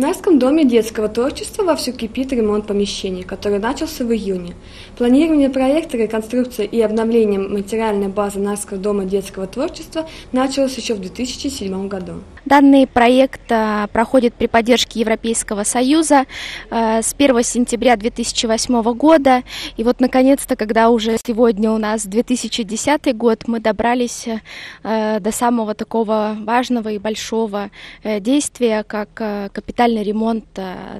Нарском доме детского творчества вовсю кипит ремонт помещений, который начался в июне. Планирование проекта, реконструкция и обновление материальной базы Нарского дома детского творчества началось еще в 2007 году. Данный проект а, проходит при поддержке Европейского Союза а, с 1 сентября 2008 года. И вот, наконец-то, когда уже сегодня у нас 2010 год, мы добрались а, до самого такого важного и большого э, действия, как капитальный ремонт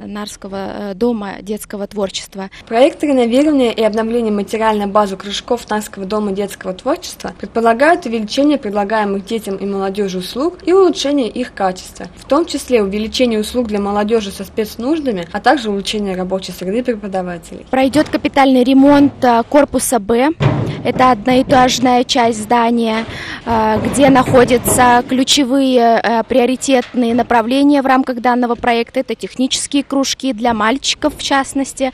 Нарского э, дома детского творчества. Проект реновирования и обновления материальной базы кружков Нарского дома детского творчества предполагают увеличение предлагаемых детям и молодежи услуг и улучшение их качества, в том числе увеличение услуг для молодежи со спецнуждами, а также улучшение рабочей среды преподавателей. Пройдет капитальный ремонт э, корпуса Б. Это одноэтажная часть здания, э, где находятся ключевые э, приоритетные направления в рамках данного проекта. Это технические кружки для мальчиков, в частности,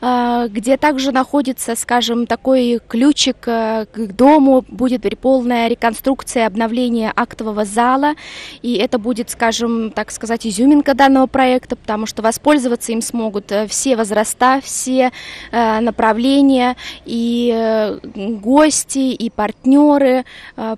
где также находится, скажем, такой ключик к дому, будет полная реконструкция, обновление актового зала. И это будет, скажем, так сказать, изюминка данного проекта, потому что воспользоваться им смогут э, все возраста, все э, направления, и э, гости, и партнеры,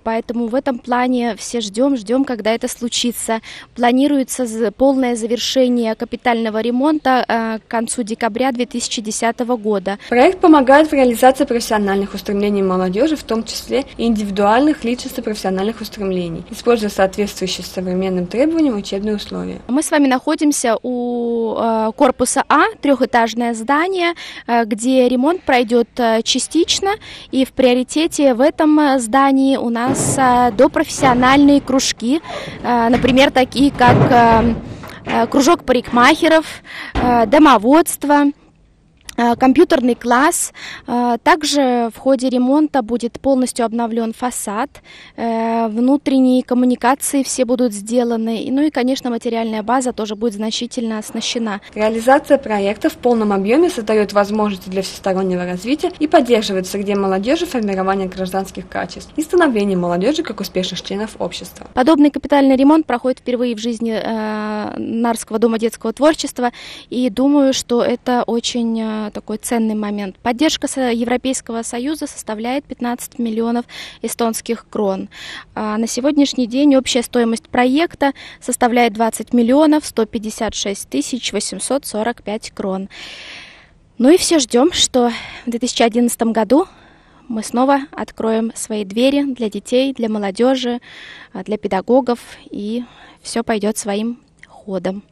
поэтому в этом плане все ждем, ждем, когда это случится. Планируется полное завершение капитального ремонта к концу декабря 2010 года. Проект помогает в реализации профессиональных устремлений молодежи, в том числе и индивидуальных личностно-профессиональных устремлений, используя соответствующие современным требованиям учебные условия. Мы с вами находимся у э, корпуса А, трехэтажное здание, э, где ремонт пройдет э, частично, и в приоритете в этом здании у нас допрофессиональные кружки, например, такие как кружок парикмахеров, домоводство, Э, компьютерный класс. Э, также в ходе ремонта будет полностью обновлен фасад, э, внутренние коммуникации все будут сделаны, ну и, конечно, материальная база тоже будет значительно оснащена. Реализация проекта в полном объеме создает возможности для всестороннего развития и поддерживает среди молодежи формирование гражданских качеств и становление молодежи как успешных членов общества. Подобный капитальный ремонт проходит впервые в жизни Нарского дома детского творчества, и думаю, что это очень такой ценный момент. Поддержка Европейского Союза составляет 15 миллионов эстонских крон. А на сегодняшний день общая стоимость проекта составляет 20 миллионов 156 тысяч 845 крон. Ну и все ждем, что в 2011 году мы снова откроем свои двери для детей, для молодежи, для педагогов, и все пойдет своим ходом.